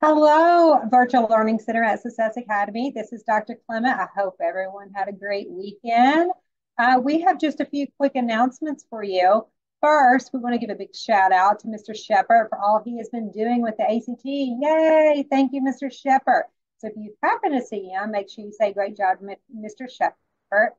Hello, Virtual Learning Center at Success Academy. This is Dr. Clement. I hope everyone had a great weekend. Uh, we have just a few quick announcements for you. First, we want to give a big shout out to Mr. Shepard for all he has been doing with the ACT. Yay! Thank you, Mr. Shepard. So if you happen to see him, make sure you say great job, Mr. Shepard.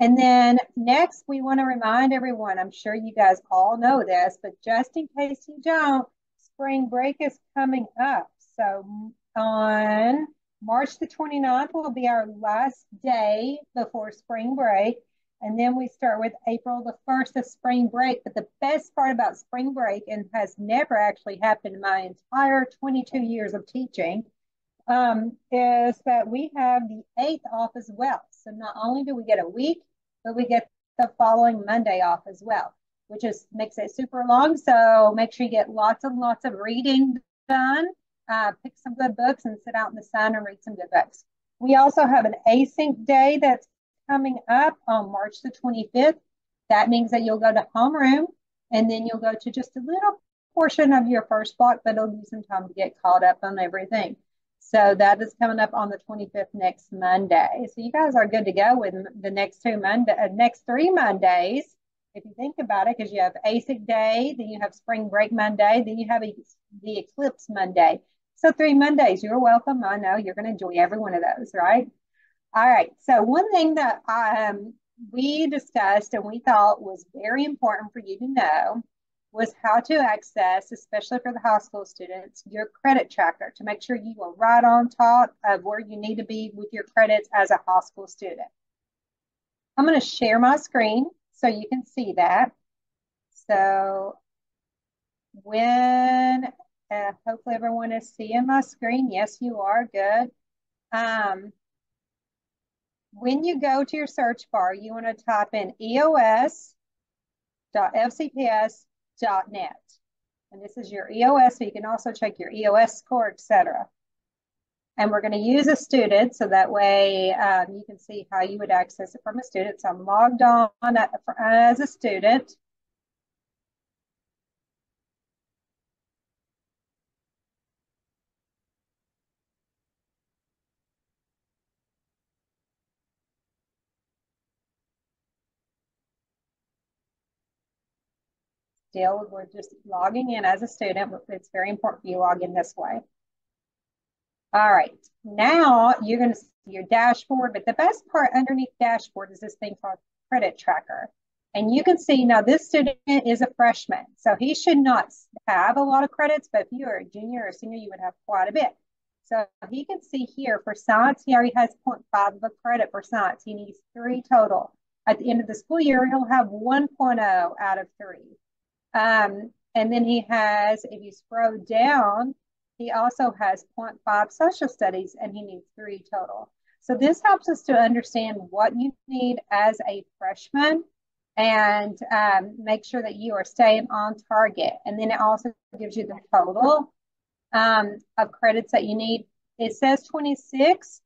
And then next, we want to remind everyone, I'm sure you guys all know this, but just in case you don't, spring break is coming up. So on March the 29th will be our last day before spring break. And then we start with April the 1st of spring break. But the best part about spring break, and has never actually happened in my entire 22 years of teaching, um, is that we have the 8th off as well. So not only do we get a week, but we get the following Monday off as well, which is makes it super long. So make sure you get lots and lots of reading done uh, pick some good books and sit out in the sun and read some good books. We also have an async day that's coming up on March the 25th. That means that you'll go to homeroom and then you'll go to just a little portion of your first block, but it'll give you some time to get caught up on everything. So that is coming up on the 25th next Monday. So you guys are good to go with the next two Monday, uh, next three Mondays. If you think about it, because you have async day, then you have spring break Monday, then you have a, the eclipse Monday. So three Mondays, you're welcome. I know you're going to enjoy every one of those, right? All right. So one thing that um, we discussed and we thought was very important for you to know was how to access, especially for the high school students, your credit tracker to make sure you are right on top of where you need to be with your credits as a high school student. I'm going to share my screen so you can see that. So when uh, hopefully everyone is seeing my screen. Yes, you are. Good. Um, when you go to your search bar, you want to type in eos.fcps.net. And this is your EOS, so you can also check your EOS score, etc. And we're going to use a student, so that way um, you can see how you would access it from a student. So I'm logged on as a student. Still, we're just logging in as a student. It's very important for you log in this way. All right, now you're going to see your dashboard, but the best part underneath dashboard is this thing called credit tracker. And you can see now this student is a freshman, so he should not have a lot of credits, but if you are a junior or senior, you would have quite a bit. So he can see here for science, he already has 0.5 of a credit for science. He needs three total. At the end of the school year, he'll have 1.0 out of three. Um, and then he has, if you scroll down, he also has 0.5 social studies and he needs three total. So this helps us to understand what you need as a freshman and um, make sure that you are staying on target. And then it also gives you the total um, of credits that you need. It says 26,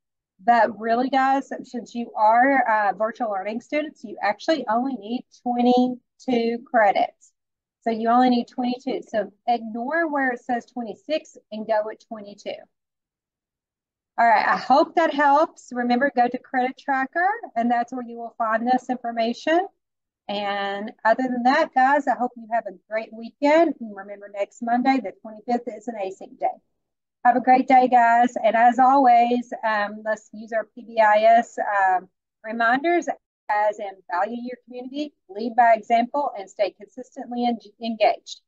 but really guys, since you are uh, virtual learning students, you actually only need 22 credits. So you only need 22. So ignore where it says 26 and go with 22. All right, I hope that helps. Remember, go to Credit Tracker, and that's where you will find this information. And other than that, guys, I hope you have a great weekend. And remember, next Monday, the 25th, is an async day. Have a great day, guys. And as always, um, let's use our PBIS um, reminders in value your community, lead by example, and stay consistently en engaged.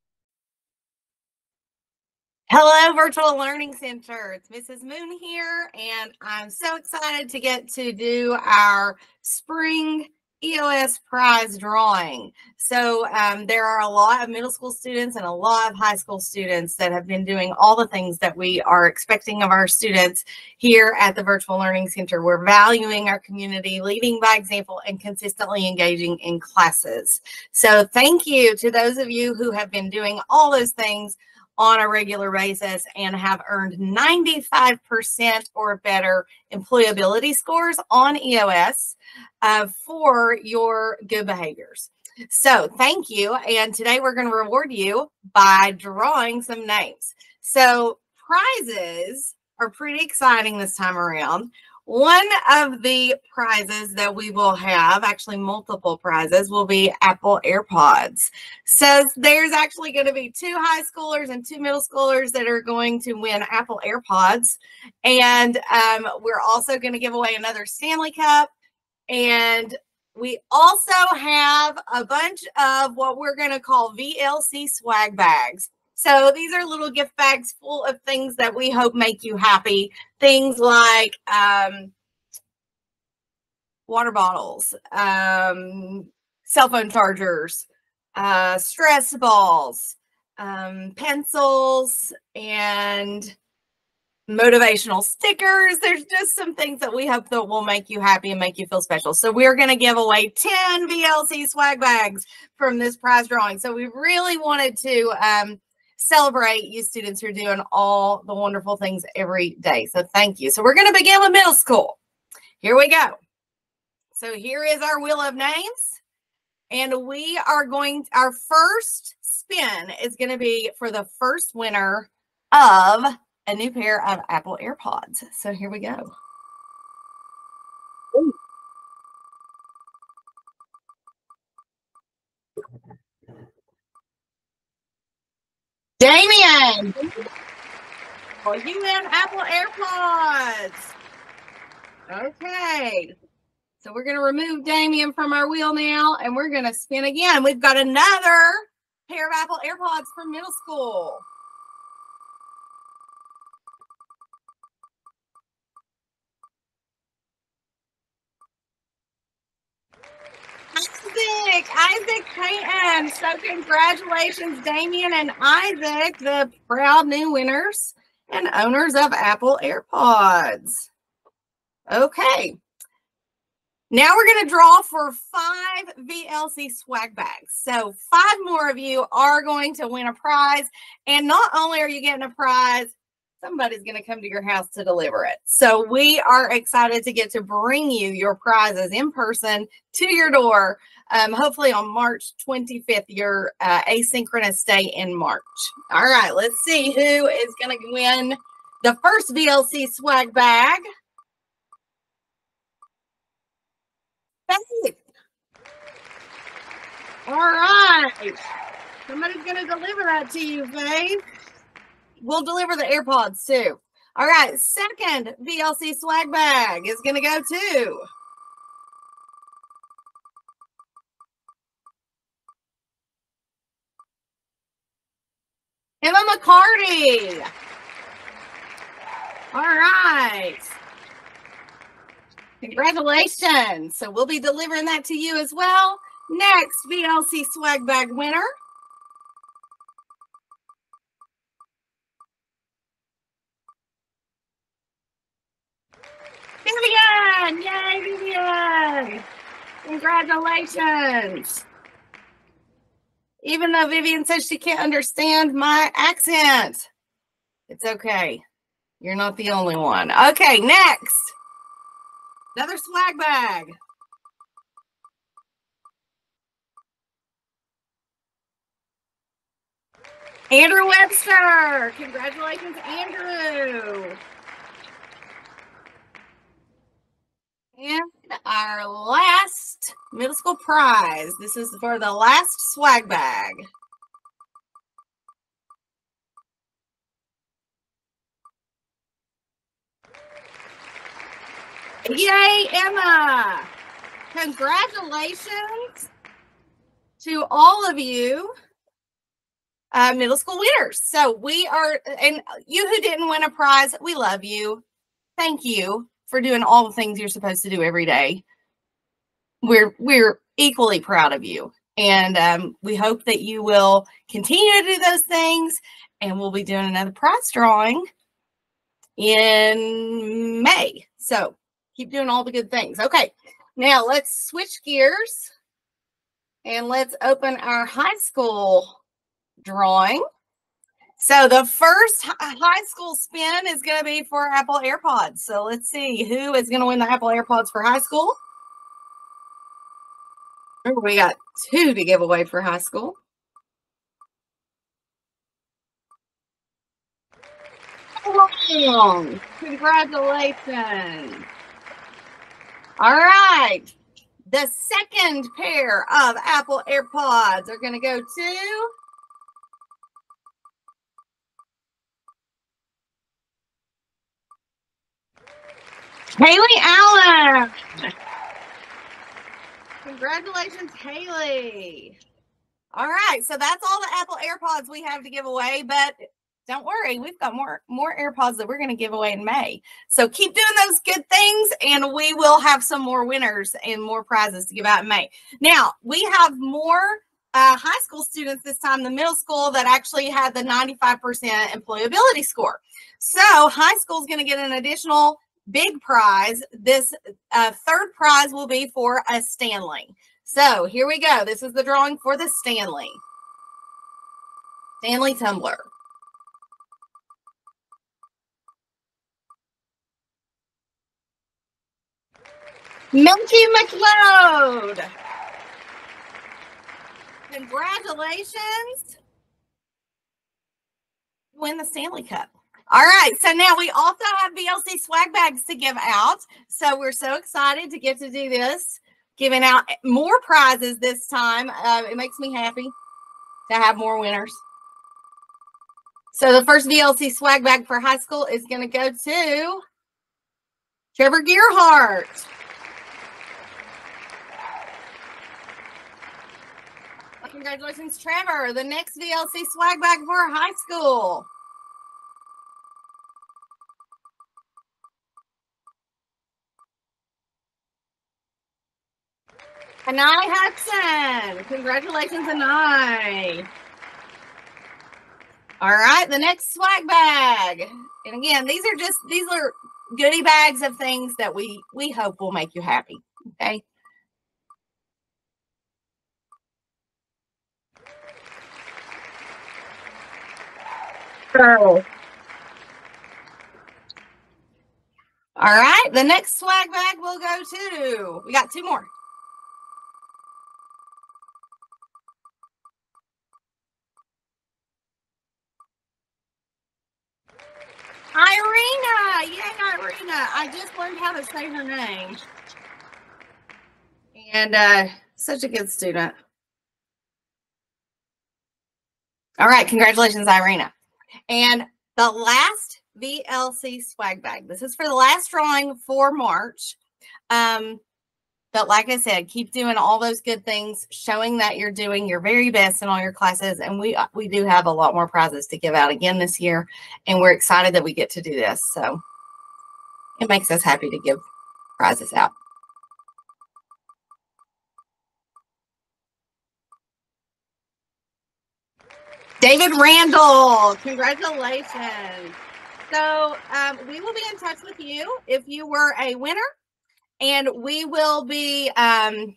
Hello, Virtual Learning Center. It's Mrs. Moon here, and I'm so excited to get to do our spring EOS prize drawing. So um, there are a lot of middle school students and a lot of high school students that have been doing all the things that we are expecting of our students here at the Virtual Learning Center. We're valuing our community, leading by example, and consistently engaging in classes. So thank you to those of you who have been doing all those things on a regular basis and have earned 95% or better employability scores on EOS uh, for your good behaviors. So thank you. And today we're going to reward you by drawing some names. So prizes are pretty exciting this time around. One of the prizes that we will have, actually multiple prizes, will be Apple AirPods. So there's actually going to be two high schoolers and two middle schoolers that are going to win Apple AirPods. And um, we're also going to give away another Stanley Cup. And we also have a bunch of what we're going to call VLC swag bags. So these are little gift bags full of things that we hope make you happy. Things like um, water bottles, um, cell phone chargers, uh, stress balls, um, pencils, and motivational stickers. There's just some things that we hope that will make you happy and make you feel special. So we're going to give away 10 VLC swag bags from this prize drawing. So we really wanted to um, celebrate you students who are doing all the wonderful things every day. So thank you. So we're going to begin with middle school. Here we go. So here is our wheel of names. And we are going, our first spin is going to be for the first winner of a new pair of Apple AirPods. So here we go. Damien. Well, you win Apple AirPods. Okay. So we're going to remove Damien from our wheel now, and we're going to spin again. We've got another pair of Apple AirPods from middle school. Isaac, Isaac Payton. So congratulations, Damien and Isaac, the proud new winners and owners of Apple AirPods. Okay. Now we're going to draw for five VLC swag bags. So five more of you are going to win a prize. And not only are you getting a prize, somebody's going to come to your house to deliver it. So we are excited to get to bring you your prizes in person to your door. Um, hopefully on March 25th, your uh, asynchronous day in March. All right, let's see who is going to win the first VLC swag bag. Faith. All right. Somebody's going to deliver that to you, Faith. We'll deliver the AirPods too. All right. Second VLC swag bag is going to go to. Emma McCarty. All right. Congratulations. So we'll be delivering that to you as well. Next VLC swag bag winner. Yay, Vivian! Congratulations. Even though Vivian says she can't understand my accent, it's okay. You're not the only one. Okay, next. Another swag bag. Andrew Webster. Congratulations, Andrew. And our last middle school prize. This is for the last swag bag. Yay, Emma! Congratulations to all of you uh, middle school winners. So we are, and you who didn't win a prize, we love you. Thank you for doing all the things you're supposed to do every day. We're we're equally proud of you, and um, we hope that you will continue to do those things. And we'll be doing another prize drawing in May. So keep doing all the good things. Okay, now let's switch gears and let's open our high school drawing. So the first high school spin is going to be for Apple AirPods. So let's see who is going to win the Apple AirPods for high school. We got two to give away for high school. Congratulations. All right. The second pair of Apple AirPods are going to go to Haley Allen. Congratulations, Haley. All right, so that's all the Apple AirPods we have to give away, but don't worry, we've got more more AirPods that we're going to give away in May. So keep doing those good things, and we will have some more winners and more prizes to give out in May. Now we have more uh, high school students this time, the middle school that actually had the 95% employability score. So high school is going to get an additional big prize. This uh, third prize will be for a Stanley. So here we go. This is the drawing for the Stanley. Stanley tumbler. Milky McLeod. Congratulations. Win the Stanley Cup. All right. So now we also have VLC swag bags to give out. So we're so excited to get to do this, giving out more prizes this time. Uh, it makes me happy to have more winners. So the first VLC swag bag for high school is going to go to Trevor Gearhart. Congratulations, Trevor. The next VLC swag bag for high school. Anai Hudson. Congratulations, Anai. All right, the next swag bag. And again, these are just these are goodie bags of things that we we hope will make you happy. Okay. So, all right, the next swag bag will go to, we got two more. Irina, yeah, Irina. I just learned how to say her name. And uh, such a good student. All right, congratulations, Irina. And the last VLC swag bag. This is for the last drawing for March. Um, but like I said, keep doing all those good things, showing that you're doing your very best in all your classes. And we uh, we do have a lot more prizes to give out again this year, and we're excited that we get to do this. So it makes us happy to give prizes out. David Randall, congratulations. So um, we will be in touch with you if you were a winner, and we will be um,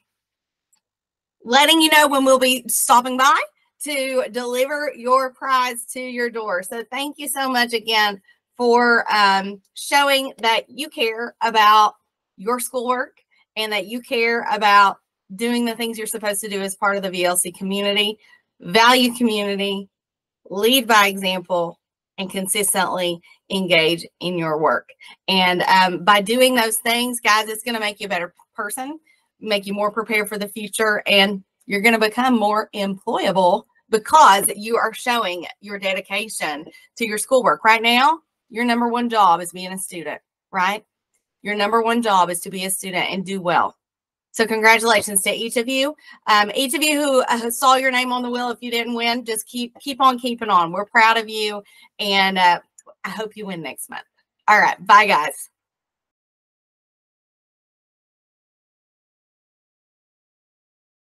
letting you know when we'll be stopping by to deliver your prize to your door. So thank you so much again for um, showing that you care about your schoolwork and that you care about doing the things you're supposed to do as part of the VLC community, value community, lead by example, and consistently engage in your work. And um, by doing those things, guys, it's going to make you a better person, make you more prepared for the future, and you're going to become more employable because you are showing your dedication to your schoolwork. Right now, your number one job is being a student, right? Your number one job is to be a student and do well. So congratulations to each of you. Um, each of you who uh, saw your name on the wheel, if you didn't win, just keep keep on keeping on. We're proud of you, and uh, I hope you win next month. All right, bye guys.